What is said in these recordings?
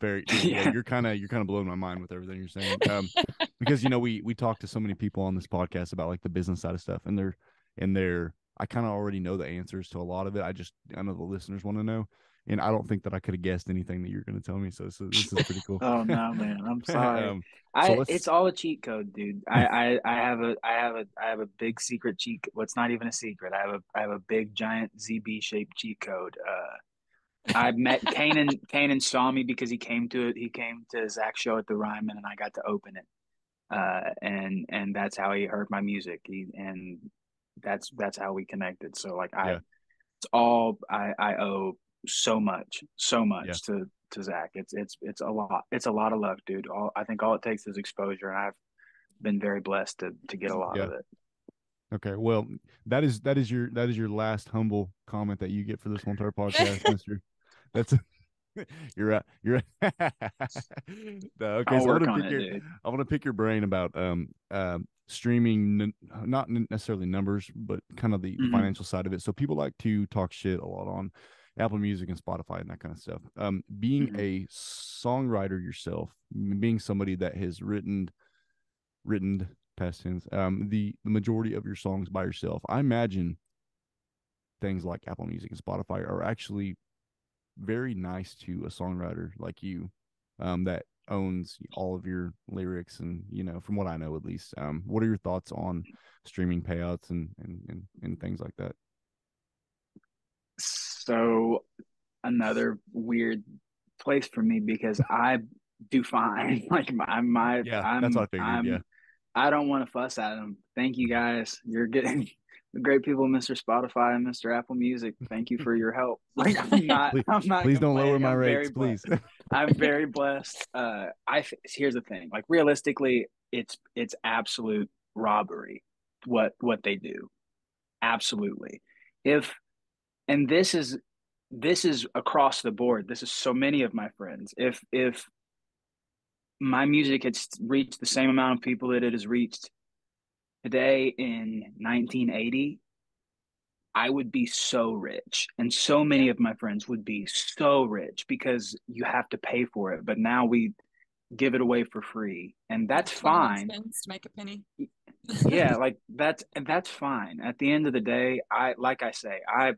very yeah. you're kind of you're kind of blowing my mind with everything you're saying um, because you know we we talk to so many people on this podcast about like the business side of stuff and they're and they're i kind of already know the answers to a lot of it i just i know the listeners want to know and i don't think that i could have guessed anything that you're going to tell me so, so this is pretty cool. Oh no man i'm sorry. Um, so I, it's all a cheat code dude. I, I i have a i have a i have a big secret cheat what's well, not even a secret i have a i have a big giant zb shaped cheat code uh I met Kanan. Kanan saw me because he came to. He came to Zach's show at the Ryman, and I got to open it. Uh, and and that's how he heard my music. He and that's that's how we connected. So like I, yeah. it's all I I owe so much, so much yeah. to to Zach. It's it's it's a lot. It's a lot of luck, dude. All I think all it takes is exposure, and I've been very blessed to to get a lot yeah. of it. Okay, well, that is that is your that is your last humble comment that you get for this entire podcast, Mister. That's you're right. You're right. no, okay. I'll so I want to pick it, your I want to pick your brain about um um streaming, not necessarily numbers, but kind of the mm-hmm. financial side of it. So people like to talk shit a lot on Apple Music and Spotify and that kind of stuff. Um, being mm-hmm. a songwriter yourself, being somebody that has written written past tense um the the majority of your songs by yourself i imagine things like apple music and spotify are actually very nice to a songwriter like you um, that owns all of your lyrics and you know from what i know at least um, what are your thoughts on streaming payouts and, and and and things like that? So another weird place for me because i do fine. Like my my yeah I'm, that's what i figured I'm, yeah. I don't want to fuss at them thank you guys. You're getting great people, Mr. Spotify and Mr. Apple Music. Thank you for your help. Like I'm not, please, I'm not. Please don't lower my I'm rates, please. I'm very blessed. Uh, I here's the thing. Like realistically, it's it's absolute robbery. What what they do, absolutely. If and this is this is across the board. This is so many of my friends. If if my music had reached the same amount of people that it has reached today in 1980, I would be so rich. And so many of my friends would be so rich because you have to pay for it. But now we give it away for free. And that's fine. To make a penny. yeah, like that's that's fine. At the end of the day, I like I say, I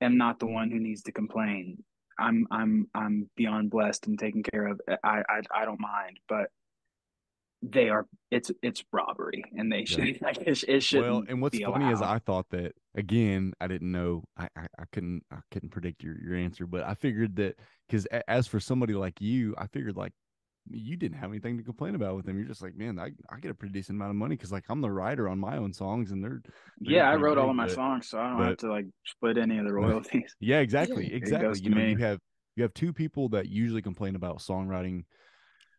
am not the one who needs to complain. I'm I'm I'm beyond blessed and taken care of. I I, I don't mind. But they are it's it's robbery and they should yeah. like it, it should well and what's funny allowed. is i thought that again i didn't know I, I, I couldn't i couldn't predict your your answer but i figured that because as for somebody like you i figured like you didn't have anything to complain about with them you're just like man i, I get a pretty decent amount of money because like i'm the writer on my own songs and they're, they're yeah i wrote all of my songs so i don't but, have to like split any of the royalties yeah exactly exactly you know me. you have you have two people that usually complain about songwriting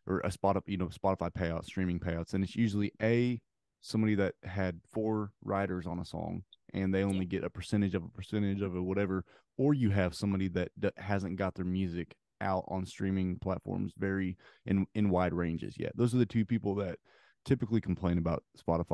or a spot up, you know, Spotify payout, streaming payouts, and it's usually a somebody that had four writers on a song and they only get a percentage of a percentage of it, whatever, or you have somebody that, that hasn't got their music out on streaming platforms very in in wide ranges yet. Those are the two people that typically complain about Spotify